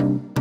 you